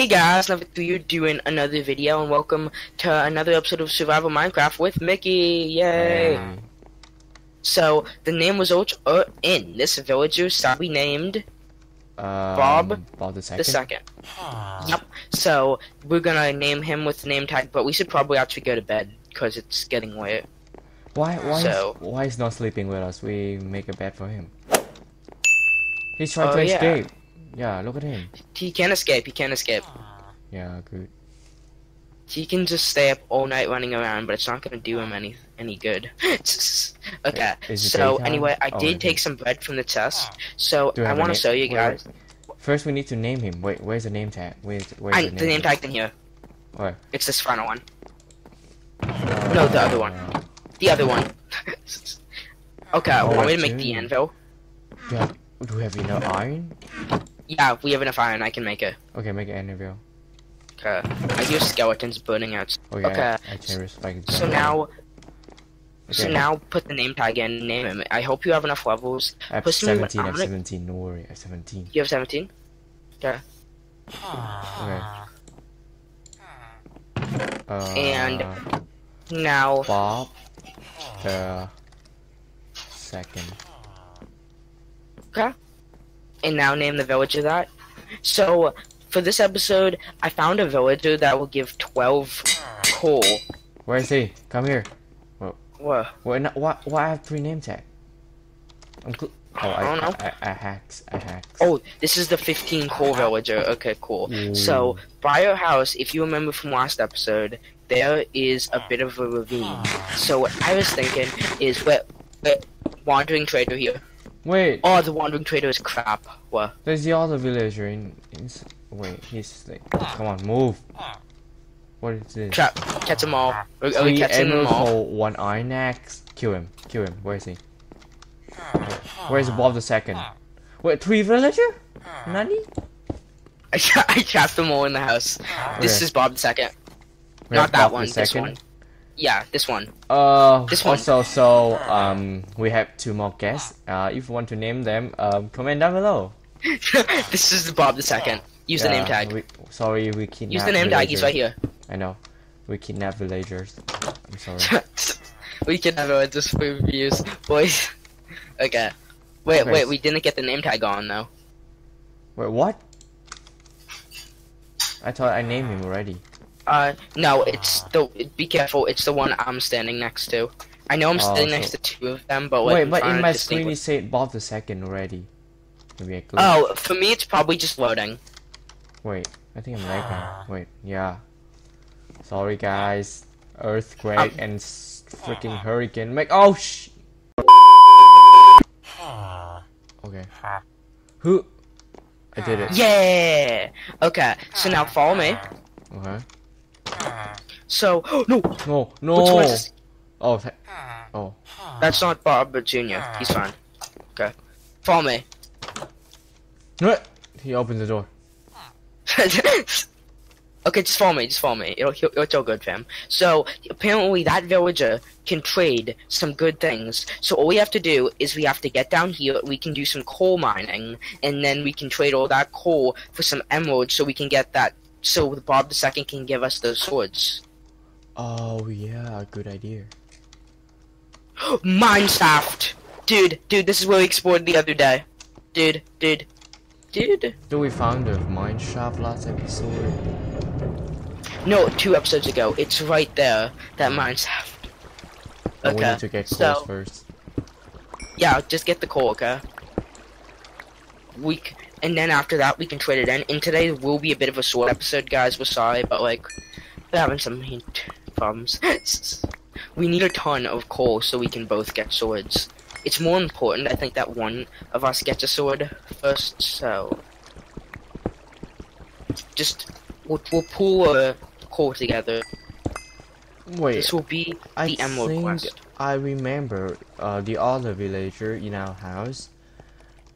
Hey guys, now you're doing another video and welcome to another episode of Survival Minecraft with Mickey. Yay! Hey. So the name was uh, in this villager shall be named Um, Bob Bob the second. the second. Yep. So we're gonna name him with the name tag, but we should probably actually go to bed because it's getting late. Why? Why? So- is, why is not sleeping with us? We make a bed for him. He's trying Oh, to escape. Yeah, look at him. He can't escape. He can't escape. Yeah, good. He can just stay up all night running around, but it's not gonna do him any any good. okay. So daytime? anyway, I Oh, did okay. take some bread from the chest. So I want to show you guys. First, we need to name him. Wait, where's the name tag? Where's where's I, the name? the name tag's in here. Where? It's this final one. No, the other one. Uh, The other one. okay, Oh, want me to make the anvil? Do, have, do we have enough iron? Yeah, we have enough iron. I can make it. Okay, make an anvil. Okay. I hear skeletons burning out. Okay. Okay. I, I cherish like. So now, Okay. so now put the name tag in. Name him. I hope you have enough levels. I have put 17. I have gonna- 17. No worry. I have 17. You have 17. Okay. Uh, And- Now, Bob the second. And now name the villager that. So for this episode, I found a villager that will give 12 coal. Where is he? Come here. Whoa. Wait, no, why, why I have three name tag? I'm cl- oh, I, I don't know. I, I, I hacks. I hacks. Oh, this is the 15 coal villager. Okay, cool. So, by your house, if you remember from last episode, there is a bit of a ravine. So, what I was thinking is, wait, wait, wandering trader here. Wait, Oh, the wandering trader is crap. What? there's the other villager in. in wait, he's like, come on, move. What is this? Trap. Catch them all. Are, are we catching them all? one eye next. Kill him. Kill him. Where is he? Where's Bob the second? Wait, three villager? Nani? I, tra- I trapped them all in the house. This is Bob the second. Not that Bob one. This one. Yeah, this one. Uh, This one. also, so um, we have two more guests. Uh, if you want to name them, um, comment down below. this is Bob the second. Use the name tag. We, sorry, we kidnapped. Use the name tag. He's right here. I know. We kidnapped villagers. I'm sorry. we it just for views, boys. Okay. Wait, Okay. wait, we didn't get the name tag on though. Wait, what? I thought I named him already. Uh, no, it's the. Be careful, it's the one I'm standing next to. I know I'm Oh, standing so- next to two of them, but like. Wait, I'm but in to my distinguish- screen it said Bob the second already. Maybe I. Oh, for me, it's probably just loading. Wait, I think I'm lagging. Wait, yeah. Sorry guys. Earthquake Um, and s- freaking hurricane. Make oh sh. Okay. Who? I did it. Yeah. Okay, so now follow me. Okay. So, no, No, no. which one is this? Oh, th- oh. That's not Bob, but Junior. Ah. He's fine. Okay, follow me. What? He opened the door. okay, just follow me. Just follow me. It'll, it'll it's all good, fam. So apparently that villager can trade some good things. So all we have to do is we have to get down here. We can do some coal mining, and then we can trade all that coal for some emeralds, so we can get that. So Bob the Second can give us those swords. Oh yeah, good idea. Mineshaft, dude, dude. This is where we explored the other day. Dude, dude, dude. Do we found the mine shaft last episode? No, two episodes ago. It's right there. That mineshaft. But We Okay, need to get so- first. Yeah, just get the coal, okay? We c- and then after that we can trade it in. And today will be a bit of a short episode, guys. We're sorry, but like we're having some hint problems. we need a ton of coal so we can both get swords. It's more important, I think, that one of us gets a sword first. So just we'll, we'll pull a coal together. Wait, This will be I the emerald think quest. I remember uh, the other villager in our house.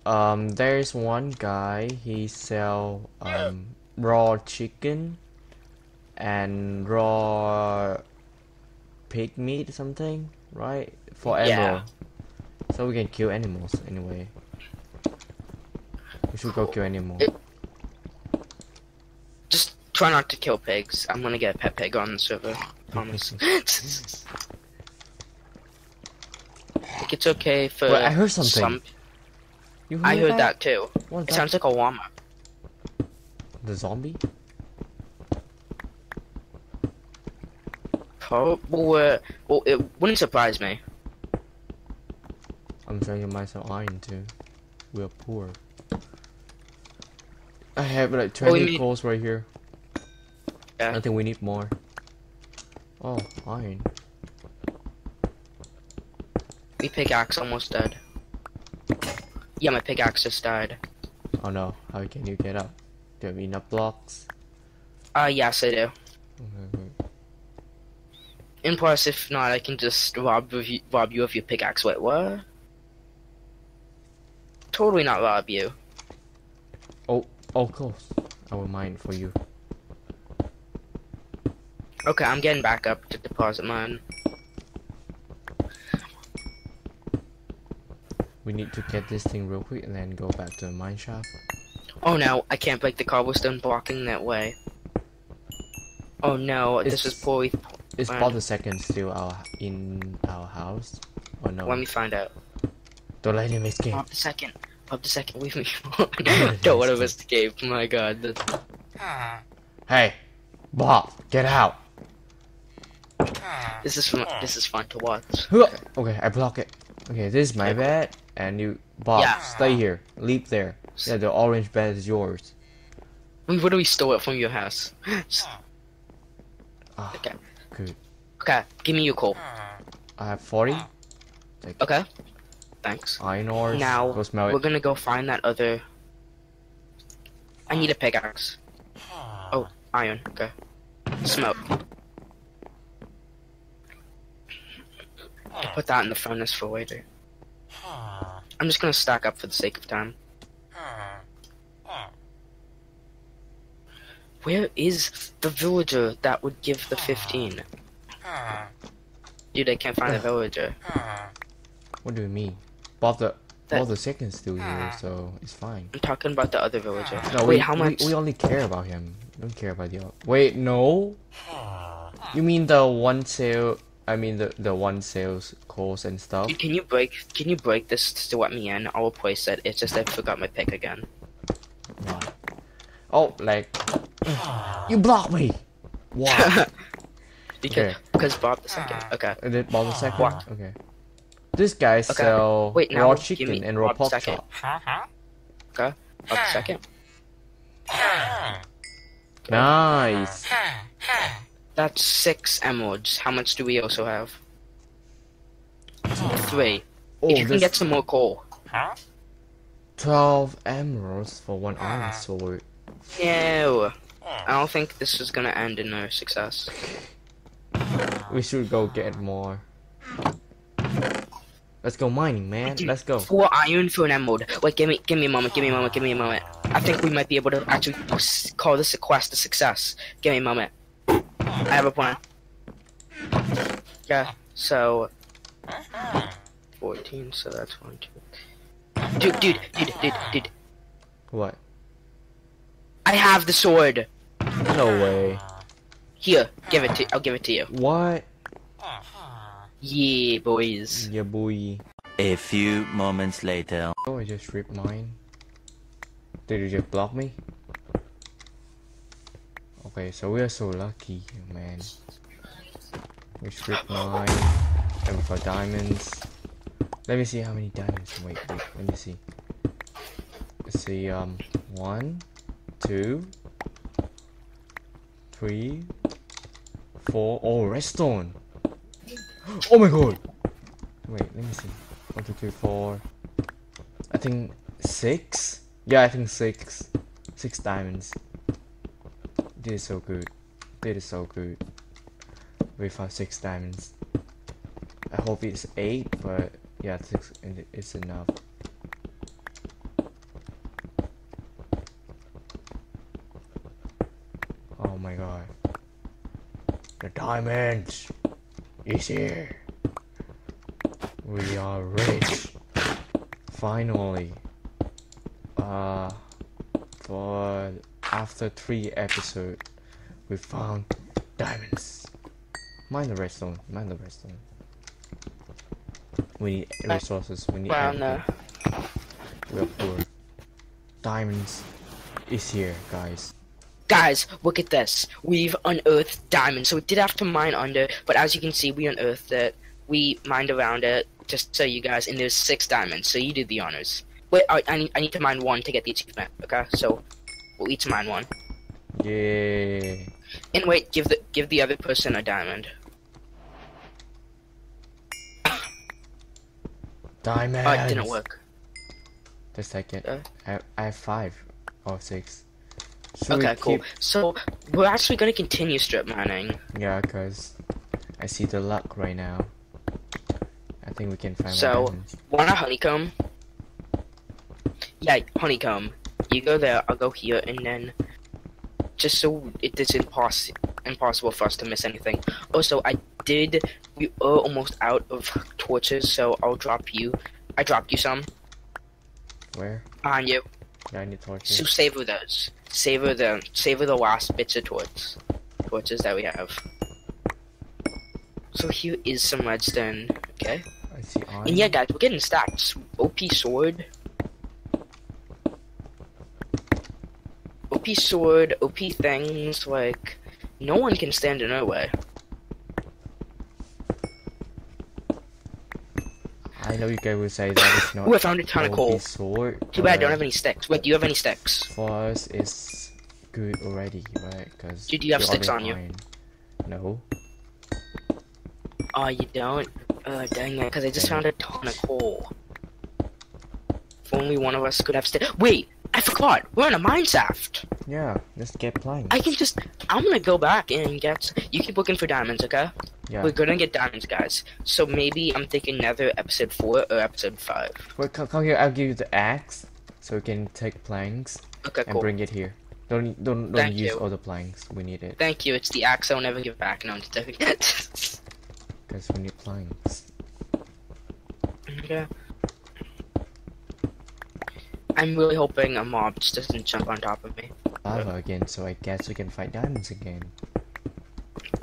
Um, there's one guy. He sell um, raw chicken and raw pig meat, something, right? For Yeah. So we can kill animals anyway. We should go kill animals. It- Just try not to kill pigs. I'm gonna get a pet pig on the server. Promise. think it's okay for Wait, I heard something. some. You I heard that too. What It that? sounds like a llama. The zombie? Well, uh, well, it wouldn't surprise me. I'm trying to buy some iron too. We're poor. I have like Oh, 20 need- coals right here. Yeah. I think we need more. Oh, iron. My pickaxe almost dead. Yeah, my pickaxe just died. Oh no, how can you get up? Do you have enough blocks? Uh, yes, I do. And plus, if not, I can just rob of you, rob you of your pickaxe. Wait, what? Totally not rob you. Oh, oh of course. I will mine for you. Okay, I'm getting back up to deposit mine. We need to get this thing real quick and then go back to the mine shop. Oh no, I can't break the cobblestone blocking that way. Oh no, this It's- is poorly. Is Fine. Bob the second still our in our house? Or no? Let me find out. Don't let him escape. Bob the second. Bob the second, leave me alone. Don't want to escape. My god. this- Hey, Bob, get out. This is fun. This is fun to watch. Huh. Okay, I block it. Okay, this is my bed, and you, Bob, Yeah. stay here. Leave there. Yeah, the orange bed is yours. What do we literally stole it from your house. Ah, Okay. Good. Okay, give me your coal. I have 40 Okay. Thanks. iron ores. Now Go smell we're gonna go find that other. I need a pickaxe. Oh, iron. Okay. Smoke. I'll put that in the furnace for later. I'm just gonna stack up for the sake of time. Where is the villager that would give the 15? Dude, I can't find the villager. What do you mean? Bob the That- Bob the second's still here, so it's fine. I'm talking about the other villager. No, Wait, we, how much? We, we only care about him. We don't care about the other. Wait, no. You mean the one sale? I mean the the one sales course and stuff. Dude, can you break? Can you break this to let me in? I'll replace it. It's just I forgot my pick again. Why? Oh, like you blocked me. Why? because Okay. because Bob the second. Ah. Okay. I did Bob the second. What? Okay. This guy sell Wait, now raw give chicken me and raw pork second. chop. Okay. Bob the second. Nice. That's six emeralds. How much do we also have? Oh. Three. Oh, if you can get some more coal. Huh? twelve emeralds for one iron sword. No. I don't think this is gonna end in a success. We should go get more. Let's go mining, man. Let's go. Four iron for an emerald. Wait, give me, give me a moment. Give me a moment. Give me a moment. I think we might be able to actually call this a quest a success. Give me a moment. I have a plan. Yeah. So. Fourteen. So that's one, two. Dude, dude, dude, dude, dude. What? I have the sword. No way. Here, give it to. I'll give it to you. What? Yeah, boys. Yeah, boy. A few moments later. Oh, I just ripped mine. Did you just block me? Okay, so we are so lucky, man. We stripped mine. And we got diamonds. Let me see how many diamonds. Wait, wait, let me see. Let's see, um, one, two, three, four. Oh, redstone. Oh my god. Wait, let me see. One, two, three, four. I think six. Yeah, I think six. Six diamonds. This is so good. This is so good. We found six diamonds. I hope it's eight, but yeah, six. it- It's enough. Oh my god. The diamonds is here. We are rich. Finally. Uh for after three episodes. We found diamonds. Mine the redstone. Mine the redstone. We need resources. We need Brown, everything. uh, We're poor. Diamonds is here, guys. Guys, look at this. We've unearthed diamonds. So we did have to mine under, but as you can see, we unearthed it. We mined around it, just so you guys, and there's six diamonds. So you did the honors. Wait, I, I need I need to mine one to get the achievement. Okay, so we'll each mine one. Yay! And wait, give the give the other person a diamond. Diamond. Oh, it didn't work. Just take it. Uh. I, I have five or six. We Okay, cool. keep- So we're actually gonna continue strip mining. Yeah, cause I see the luck right now. I think we can find So- Want a honeycomb? Yeah, honeycomb. You go there, I'll go here, and then just so it is impos- impossible for us to miss anything. Also, I did. We are almost out of torches, so I'll drop you. I dropped you some Where? on you. Yeah, I need torches. So savor those. Savor the savor the last bits of torches. Torches that we have. So here is some redstone. Okay. I see iron. And yeah, guys, we're getting stacks. OP sword. OP sword, OP things, like, no one can stand in our way. I know you guys will say that it's not Ooh, I found a ton of coal. sword. Too bad I don't have any sticks. Wait, do you have any sticks? For us, it's good already, right? Cause Dude, Do you have sticks on you? No. Oh, you don't? Oh, dang it, because I just found a ton of coal. If only one of us could have sticks. Wait, I forgot. We're in a mine shaft. Yeah, let's get playing. I can just. I'm gonna go back and get. You keep looking for diamonds, okay? Yeah. We're gonna get diamonds, guys. So maybe I'm thinking either episode four or episode five. Wait, come, come here. I'll give you the axe, so we can take planks Okay, and cool. bring it here. Don't don't don't Thank use you. all the planks. We need it Thank you. It's the axe I'll never give back. No, I'm just joking. because we need planks. okay. I'm really hoping a mob just doesn't jump on top of me. Lava again, so I guess we can fight diamonds again.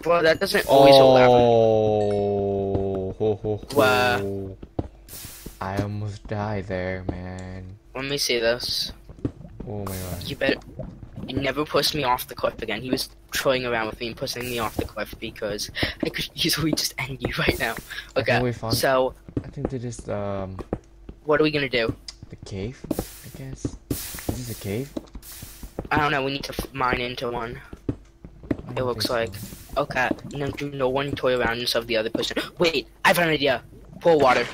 Well, that doesn't always. Oh, ho, ho, ho. Wow. I almost died there, man. Let me see this. Oh my god. You better. You never push me off the cliff again. He was toying around with me and pushing me off the cliff because I could easily just end you right now. I Okay, we found- so I think this is um what are we gonna do? the cave. I guess. Is this a cave? I don't know. We need to mine into one. It looks like. so. Okay, no, do no one toy around and stuff the other person. Wait, I have an idea. Pour water.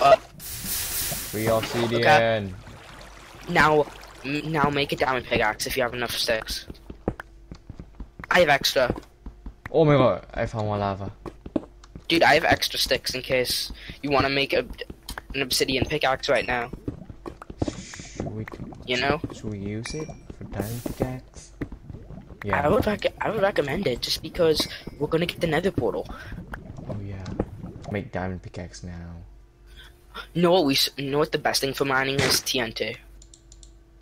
Uh, Free obsidian. now, m- now make a diamond pickaxe if you have enough sticks. I have extra. Oh my god, I found more lava. Dude, I have extra sticks in case you want to make a, an obsidian pickaxe right now. Should we You know? should we use it for diamond pickaxe? I Yeah. would rec- I would recommend it just because we're gonna get the nether portal. Oh yeah. Make diamond pickaxe now. You know what we you know what the best thing for mining is TNT.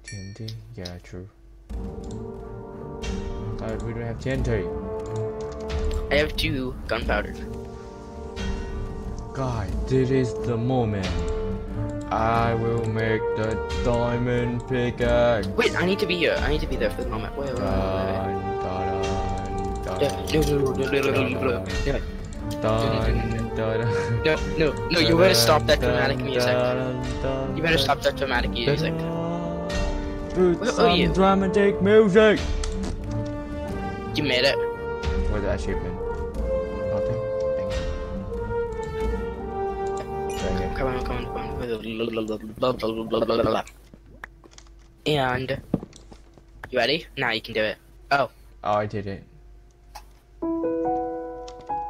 TNT? Yeah, true. Uh, we don't have TNT. I have two gunpowder. Guys, this is the moment. I will make the diamond pickaxe. Wait, I need to be here. I need to be there for the moment. Wait, wait, wait, wait. Dun, dun, Yeah, No, no, no, you better stop that dramatic music. You better stop that dramatic music. Where are you? dramatic music. You made it. Where's the achievement? Nothing. Dang it. Come on, come on, come on. And you ready? Now you can do it. Oh, Oh, I did it.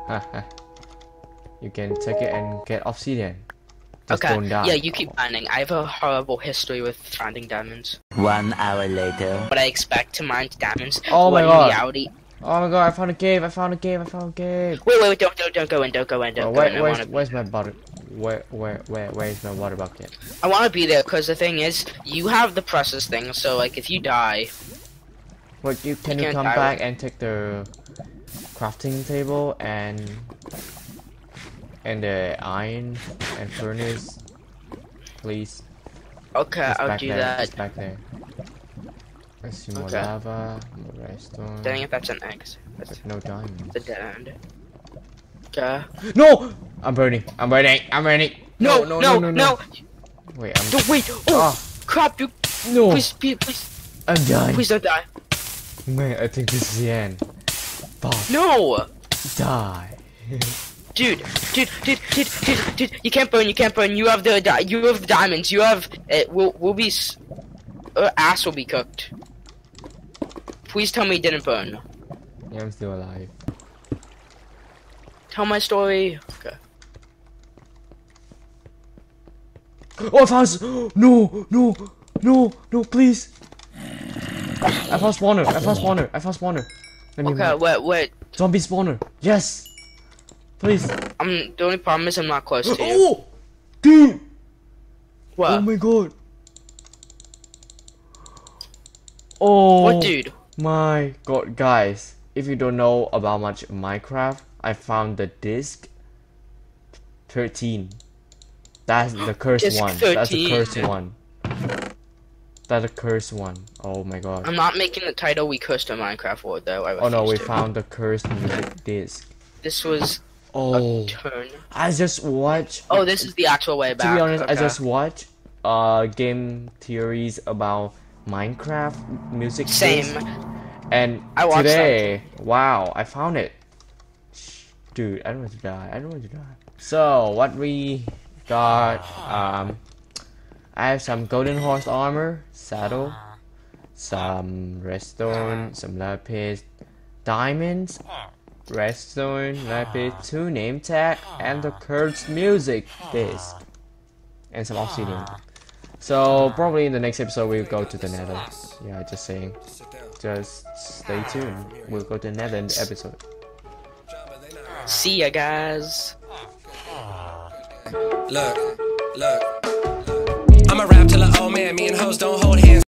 You can take it and get obsidian. Just okay. don't die. Yeah, you keep mining. I have a horrible history with finding diamonds, One hour later. but I expect to mine diamonds. Oh my God. Reality, Oh my god, I found a cave, I found a cave, I found a cave. wait, wait, wait, don't, don't, don't go in, don't go in, Oh, don't go where, in. I where's, wanna, where's my butter? Where, where, where, where's my water bucket? I want to be there because the thing is, you have the process thing. So like, if you die, you can you can't come back and take the crafting table and and the iron and furnace, please? Okay, It's I'll do there. that. It's back there. I see more Okay. lava, more redstone, Dang it, that's an X. That's no diamonds. the dead end. Okay. No! I'm burning. I'm burning. I'm burning. No, no, no, no, no, no. Wait, I'm. No, wait. Oh, Ah, crap, you. no! Please, please, please, I'm dying. please don't die. Man, I think this is the end. No! Die. Dude, dude, dude, dude, dude, dude, you can't burn, you can't burn. You have the, di- you have the diamonds. You have, it will, will be, s- uh, ass will be cooked. Please tell me it didn't burn. Yeah, I'm still alive. Tell my story. Okay. Oh, I found. No, no, no, no, please. I found spawner. I found spawner. I found spawner. Let me Okay, run. wait, wait. Zombie spawner. Yes. Please. I'm, the only problem is I'm not close to you. Oh, dude. What? Oh my god. Oh. What, dude? My god, guys. If you don't know about much Minecraft, I found the disc 13. That's the cursed Disc one. That's the cursed one. That's the cursed one. Oh my god. I'm not making the title we cursed a Minecraft world though. I Oh no, we to. found the cursed music disc. This was Oh, a turn. I just watched. Oh, this is the actual way back. To be honest, I just watched uh game theories about Minecraft music disc. Same. And I that today, wow, I found it. Dude, I don't want to die. I don't want to die. So what we got? Um, I have some golden horse armor, saddle, some redstone, some lapis, diamonds, redstone, lapis, two name tag, and the cursed music disc, and some obsidian. So probably in the next episode we'll go to the nether. Yeah, just saying. Just stay tuned. We'll go to the nether in the episode. See ya, guys. Look, look. I'ma rap till an old man. Me and hoes don't hold hands.